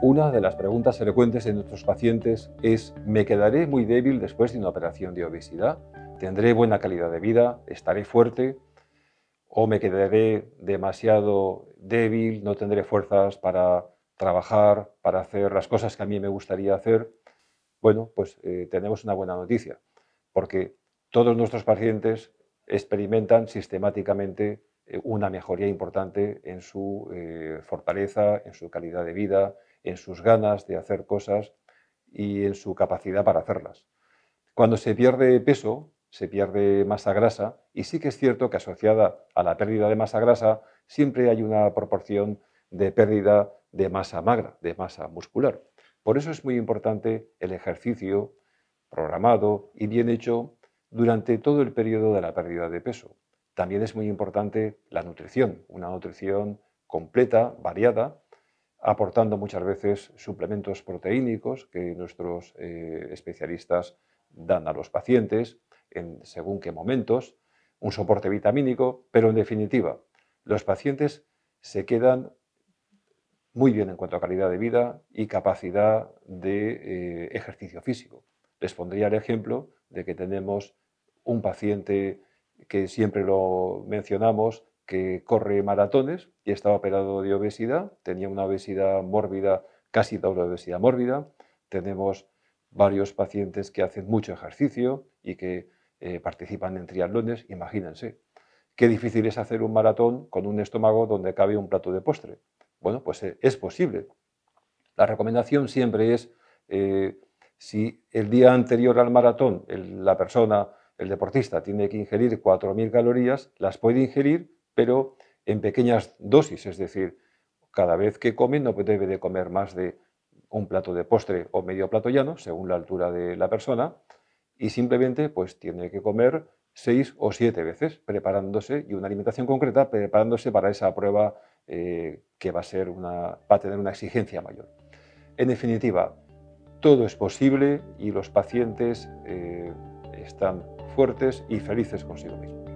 Una de las preguntas frecuentes de nuestros pacientes es ¿me quedaré muy débil después de una operación de obesidad? ¿Tendré buena calidad de vida? ¿Estaré fuerte? ¿O me quedaré demasiado débil? ¿No tendré fuerzas para trabajar, para hacer las cosas que a mí me gustaría hacer? Bueno, pues eh, tenemos una buena noticia, porque todos nuestros pacientes experimentan sistemáticamente eh, una mejoría importante en su eh, fortaleza, en su calidad de vida, en sus ganas de hacer cosas y en su capacidad para hacerlas. Cuando se pierde peso, se pierde masa grasa y sí que es cierto que asociada a la pérdida de masa grasa siempre hay una proporción de pérdida de masa magra, de masa muscular. Por eso es muy importante el ejercicio programado y bien hecho durante todo el periodo de la pérdida de peso. También es muy importante la nutrición, una nutrición completa, variada, aportando muchas veces suplementos proteínicos que nuestros eh, especialistas dan a los pacientes en según qué momentos, un soporte vitamínico, pero en definitiva, los pacientes se quedan muy bien en cuanto a calidad de vida y capacidad de eh, ejercicio físico. Les pondría el ejemplo de que tenemos un paciente que siempre lo mencionamos, que corre maratones y estaba operado de obesidad, tenía una obesidad mórbida, casi doble obesidad mórbida. Tenemos varios pacientes que hacen mucho ejercicio y que eh, participan en triatlones, imagínense. Qué difícil es hacer un maratón con un estómago donde cabe un plato de postre. Bueno, pues eh, es posible. La recomendación siempre es, eh, si el día anterior al maratón la persona, el deportista, tiene que ingerir 4.000 calorías, las puede ingerir pero en pequeñas dosis, es decir, cada vez que come no debe de comer más de un plato de postre o medio plato llano, según la altura de la persona, y simplemente pues tiene que comer seis o siete veces, preparándose, y una alimentación concreta, preparándose para esa prueba eh, que va a, ser tener una exigencia mayor. En definitiva, todo es posible y los pacientes eh, están fuertes y felices consigo mismos.